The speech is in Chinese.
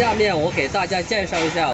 下面我给大家介绍一下